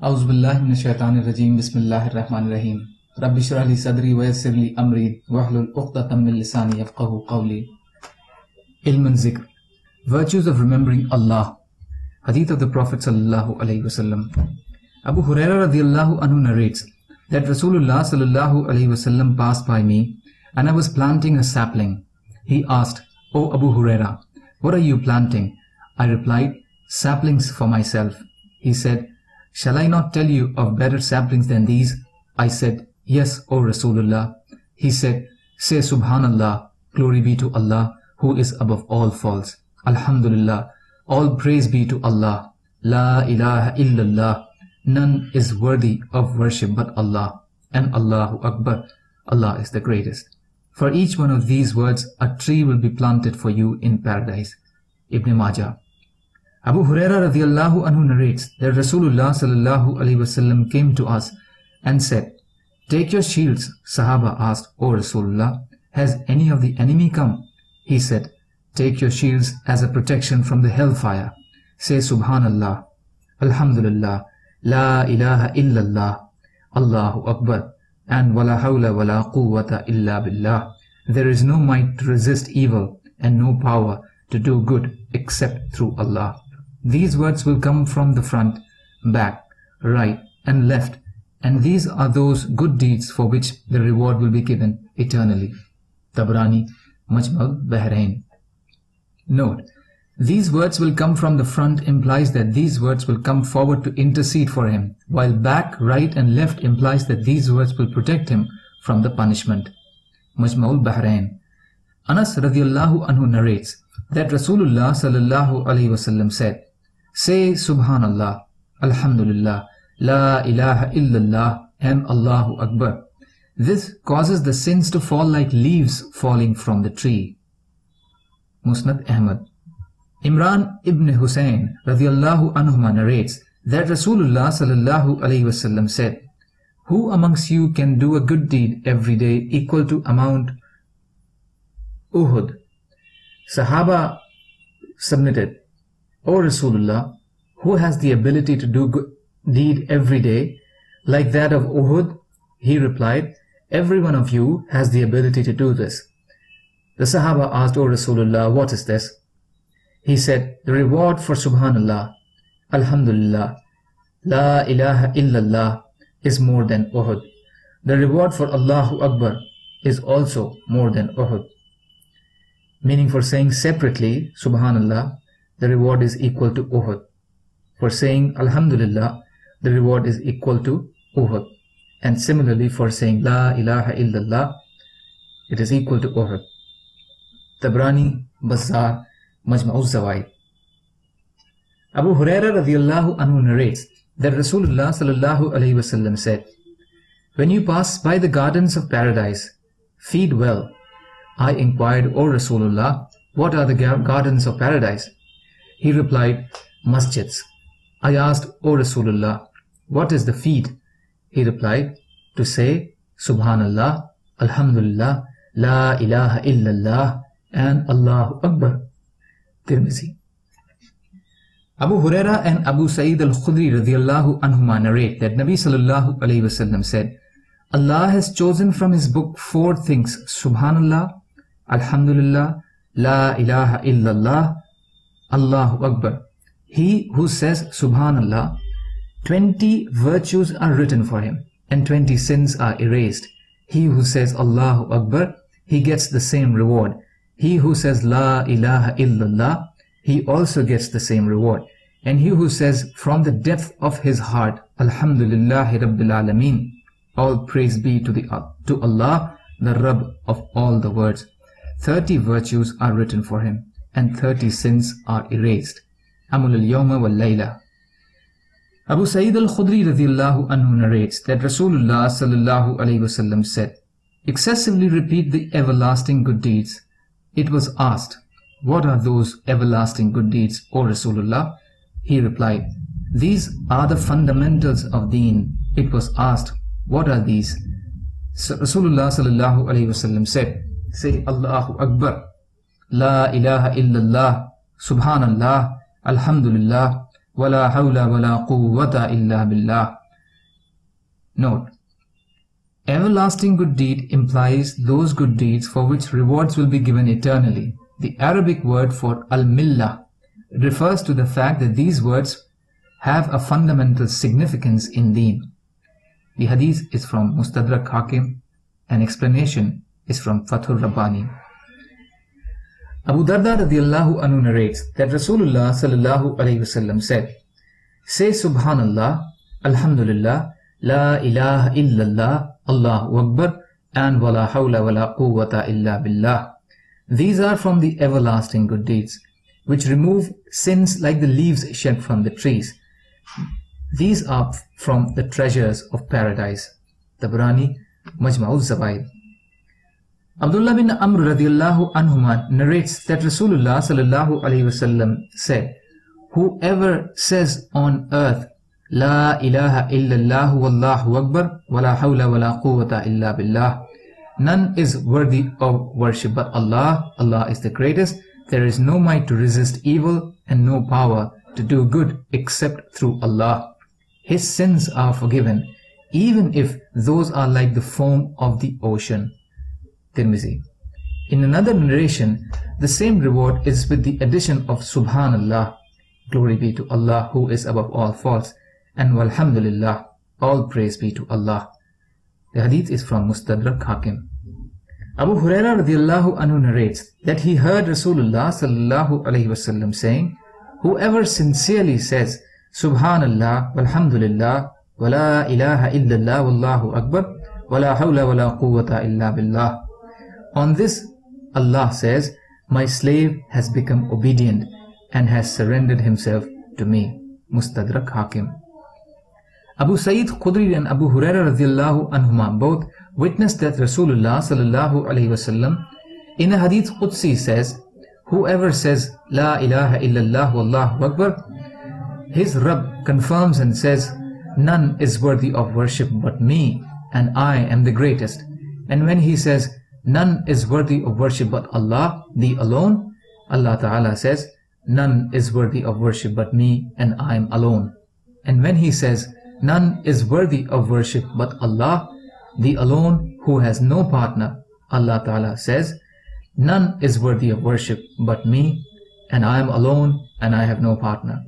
أعوذ بالله من الشيطان الرجيم بسم الله الرحمن الرحيم رب اشرح لي صدري ويسر لي أمري واحلل عقدة من لساني يفقه قولي علم ذكر Virtues of remembering Allah Hadith of the Prophet صلی sallallahu alaihi wasallam Abu Huraira radiallahu anhu narrates that Rasulullah sallallahu alaihi wasallam passed by me and I was planting a sapling. He asked, O Abu Huraira, what are you planting? I replied, saplings for myself. He said, Shall I not tell you of better saplings than these? I said, Yes, O Rasulullah. He said, Say Subhanallah, glory be to Allah, who is above all faults. Alhamdulillah, all praise be to Allah. La ilaha illallah, none is worthy of worship but Allah. And Allahu Akbar, Allah is the greatest. For each one of these words, a tree will be planted for you in paradise. Ibn Majah. Abu Huraira anhu narrates that Rasulullah sallallahu alaihi wasallam came to us and said, Take your shields. Sahaba asked, O Rasulullah, has any of the enemy come? He said, Take your shields as a protection from the hellfire. Say Subhanallah, Alhamdulillah, La ilaha illallah, Allahu Akbar, and Wala hawla wala quwwata illa billah. There is no might to resist evil and no power to do good except through Allah. These words will come from the front, back, right, and left, and these are those good deeds for which the reward will be given eternally. Tabrani, Majmaul Bahrain. Note, these words will come from the front implies that these words will come forward to intercede for him, while back, right, and left implies that these words will protect him from the punishment. Majmaul Bahrain. Anas radiallahu anhu narrates that Rasulullah sallallahu alaihi wasallam said, Say Subhanallah, Alhamdulillah, La ilaha illallah, and Allahu Akbar. This causes the sins to fall like leaves falling from the tree. Musnad Ahmad. Imran ibn Hussein radiallahu anhuma narrates that Rasulullah sallallahu alaihi wasallam said, Who amongst you can do a good deed every day equal to amount Uhud? Sahaba submitted, O Rasulullah, who has the ability to do good deed every day like that of Uhud? He replied, Every one of you has the ability to do this. The Sahaba asked, O Rasulullah, what is this? He said, the reward for Subhanallah, Alhamdulillah, La ilaha illallah is more than Uhud. The reward for Allahu Akbar is also more than Uhud. Meaning for saying separately, Subhanallah, the reward is equal to Uhud. For saying Alhamdulillah, the reward is equal to Uhud. And similarly for saying La ilaha illallah, it is equal to Uhud. Tabrani, Bazzar, Majma'uz Zawaid. Abu Huraira radiallahu anhu narrates that Rasulullah sallallahu alayhi wasallam said, When you pass by the gardens of paradise, feed well. I inquired, O Rasulullah, what are the gardens of paradise? He replied, Masjids. I asked, O Rasulullah, what is the feed? He replied, to say, Subhanallah, Alhamdulillah, La ilaha illallah, and Allahu Akbar. Tirmizi. Abu Huraira and Abu Sa'id al-Khudri radiallahu anhuma narrate that Nabi sallallahu alayhi wasallam said, Allah has chosen from his book four things, Subhanallah, Alhamdulillah, La ilaha illallah, Allahu Akbar. He who says Subhanallah, 20 virtues are written for him and 20 sins are erased. He who says Allahu Akbar, he gets the same reward. He who says La ilaha illallah, he also gets the same reward. And he who says from the depth of his heart, Alhamdulillahi Rabbil Alameen, all praise be to, the, to Allah, the Rabb of all the words. 30 virtues are written for him, and 30 sins are erased. Amul al-Yawma wal-Layla. Abu Sa'id al-Khudri radiallahu anhu narrates that Rasulullah sallallahu alayhi wasallam said, Excessively repeat the everlasting good deeds. It was asked, What are those everlasting good deeds, O Rasulullah? He replied, These are the fundamentals of deen. It was asked, What are these? So Rasulullah sallallahu alayhi wasallam said, Say Allahu Akbar, La ilaha illallah, subhanallah, alhamdulillah, wala hawla wala quwwata illa billah. Note, everlasting good deed implies those good deeds for which rewards will be given eternally. The Arabic word for al-millah refers to the fact that these words have a fundamental significance in deen. The hadith is from Mustadrak Hakim, an explanation is from Fathur Rabbani. Abu Darda radiallahu anhu narrates that Rasulullah sallallahu alayhi wasallam said, Say Subhanallah, Alhamdulillah, La ilaha illallah, Allahu Akbar, and Wala hawla wala quwwata illa billah. These are from the everlasting good deeds, which remove sins like the leaves shed from the trees. These are from the treasures of paradise. Tabrani, Majma'ul Zawaid. Abdullah bin Amr radiallahu anhuma narrates that Rasulullah sallallahu alayhi wasallam said, Whoever says on earth, La ilaha illallah wallahu akbar wa la hawla wa quwwata illa billah. None is worthy of worship but Allah. Allah is the greatest. There is no might to resist evil and no power to do good except through Allah. His sins are forgiven, even if those are like the foam of the ocean. Tirmizi. In another narration, the same reward is with the addition of Subhanallah. Glory be to Allah who is above all faults. And Walhamdulillah, all praise be to Allah. The hadith is from Mustadrak Hakim. Abu Huraira radiallahu anhu narrates that he heard Rasulullah sallallahu alayhi wasallam saying, Whoever sincerely says, Subhanallah, Walhamdulillah, wa la ilaha illallah, wallahu akbar, wa la hawla wa la quwwata illa billah. On this, Allah says, My slave has become obedient and has surrendered himself to me. Mustadrak Hakim. Abu Sa'id Khudri and Abu Huraira radiallahu anhuma both witnessed that Rasulullah sallallahu in a hadith Qudsi says, Whoever says La ilaha illallah wallahu akbar, his Rabb confirms and says, None is worthy of worship but me, and I am the greatest. And when he says, None is worthy of worship but Allah, the alone, Allah Ta'ala says, None is worthy of worship but me, and I am alone. And when he says, None is worthy of worship but Allah, the alone who has no partner, Allah Ta'ala says, None is worthy of worship but me, and I am alone and I have no partner.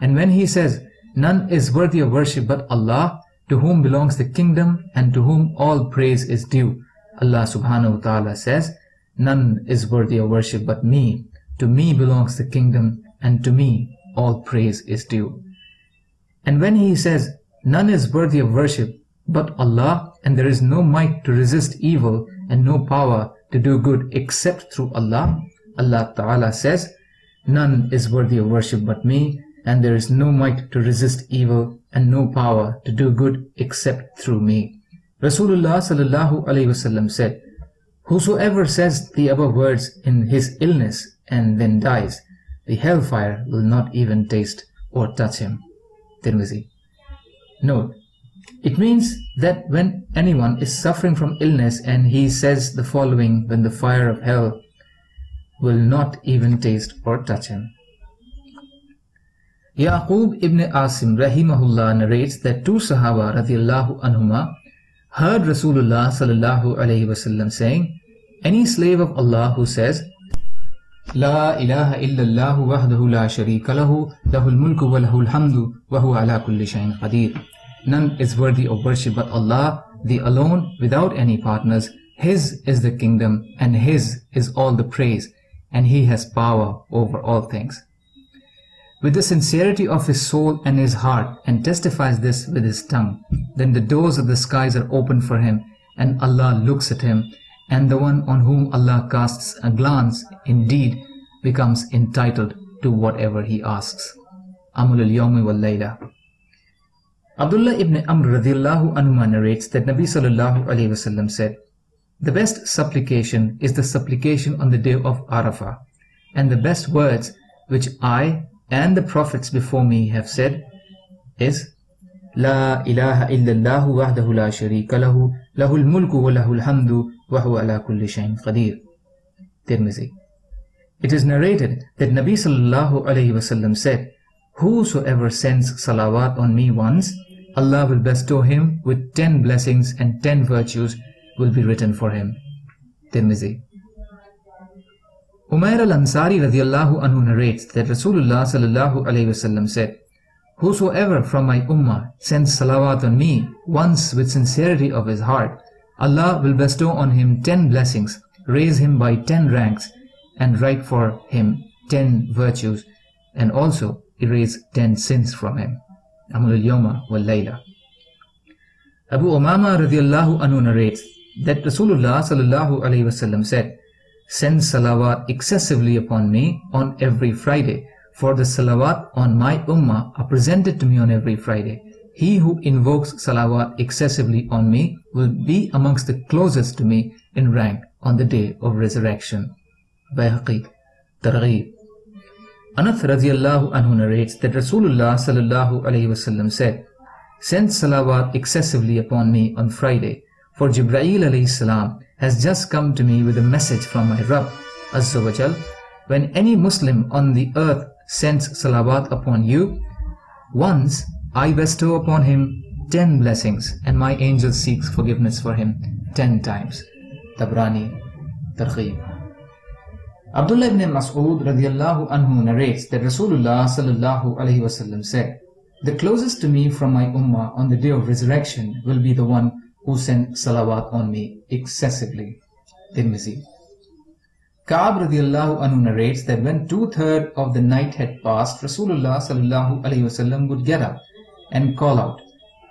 And when he says, None is worthy of worship but Allah, to whom belongs the kingdom and to whom all praise is due, Allah subhanahu wa ta'ala says, None is worthy of worship but me. To me belongs the kingdom and to me all praise is due. And when he says, None is worthy of worship but Allah and there is no might to resist evil and no power to do good except through Allah, Allah Ta'ala says, None is worthy of worship but me and there is no might to resist evil and no power to do good except through me. Rasulullah sallallahu alayhi wasallam said, Whosoever says the above words in his illness and then dies, the hellfire will not even taste or touch him. Tirmizi. Note, it means that when anyone is suffering from illness and he says the following when the fire of hell will not even taste or touch him. Yaqub ibn Asim rahimahullah narrates that two Sahaba radiallahu anhuma heard Rasulullah sallallahu alayhi wasallam saying, Any slave of Allah who says, لا إله إلا الله وحده لا شريك له له الملك وله الحمد وهو على كل شيء قدير None is worthy of worship but Allah, the alone, without any partners. His is the kingdom and His is all the praise and He has power over all things. With the sincerity of his soul and his heart and testifies this with his tongue, then the doors of the skies are opened for him and Allah looks at him and the one on whom Allah casts a glance indeed becomes entitled to whatever he asks. Amul al-Yawmi wal Layla. Abdullah ibn Amr radiallahu anhu narrates that Nabi sallallahu alayhi wasallam said, The best supplication is the supplication on the day of Arafah, and the best words which I and the prophets before me have said is لا إله إلا الله وحده لا شريك له له الملك وله الحمد وهو على كل شيء قدير It is narrated that Nabi sallallahu alayhi wasallam said Whosoever sends salawat on me once Allah will bestow him with ten blessings and ten virtues will be written for him. Tirmizi. al-Ansari radiallahu anhu narrates that Rasulullah sallallahu alayhi said Whosoever from my ummah sends salawat on me once with sincerity of his heart, Allah will bestow on him ten blessings, raise him by ten ranks, and write for him ten virtues, and also erase ten sins from him. Amul Yoma wal Layla. Abu Umama radiallahu anhu narrates that Rasulullah sallallahu alayhi wasallam said, Send salawat excessively upon me on every Friday, for the salawat on my ummah are presented to me on every Friday. He who invokes salawat excessively on me will be amongst the closest to me in rank on the day of resurrection. Bayhaqi, Targhib. Anas radiallahu anhu narrates that Rasulullah sallallahu alayhi wasallam said, Send salawat excessively upon me on Friday, for Jibreel alayhi salam has just come to me with a message from my Rabb, Azza wa Jal. When any Muslim on the earth sends salawat upon you, once I bestow upon him ten blessings, and my angel seeks forgiveness for him ten times. Tabrani, Targhib. Abdullah ibn Mas'ud radiallahu anhu narrates that Rasulullah sallallahu alayhi wasallam said, The closest to me from my ummah on the day of resurrection will be the one who sent salawat on me excessively. Tirmizi. Ka'ab radiallahu anhu narrates that when two-thirds of the night had passed, Rasulullah sallallahu alayhi wasallam would get up and call out,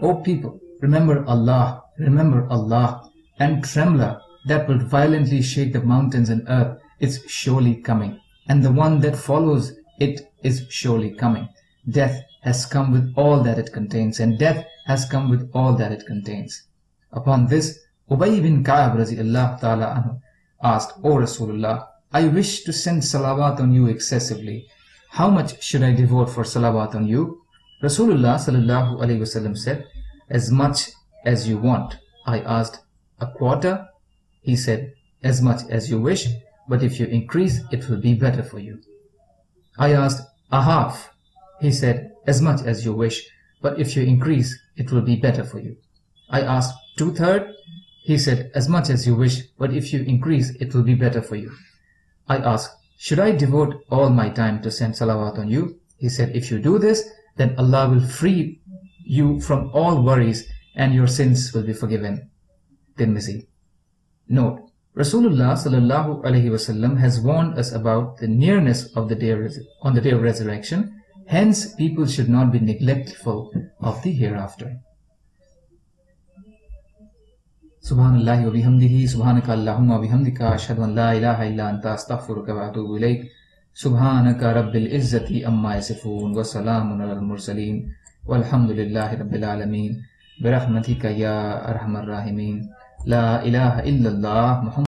O people, remember Allah, remember Allah, and trembler that will violently shake the mountains and earth is surely coming, and the one that follows it is surely coming. Death has come with all that it contains, and death has come with all that it contains. Upon this, Ubay bin Ka'ab ta'ala anhu asked, O Rasulullah, I wish to send salawat on you excessively. How much should I devote for salawat on you? Rasulullah sallallahu alayhi wasallam said, As much as you want. I asked, A quarter? He said, As much as you wish, but if you increase, it will be better for you. I asked, A half? He said, As much as you wish, but if you increase, it will be better for you. I asked, Two-third? He said, As much as you wish, but if you increase, it will be better for you. I asked, Should I devote all my time to send salawat on you? He said, If you do this, then Allah will free you from all worries and your sins will be forgiven. Tirmizi. Note, Rasulullah sallallahu alaihi wasallam has warned us about the nearness of the day on the day of resurrection. Hence, people should not be neglectful of the hereafter. سبحان اللہ و بحمدہ سبحانک اللہم و بحمدک اشہد ان لا الہ الا انتا استغفرک و اتوب الیک. سبحانک رب العزتی اما اسفون و سلام علی المرسلین. والحمد للہ رب العالمین. برحمتک یا ارحم الراحمین. لا الہ الا اللہ محمد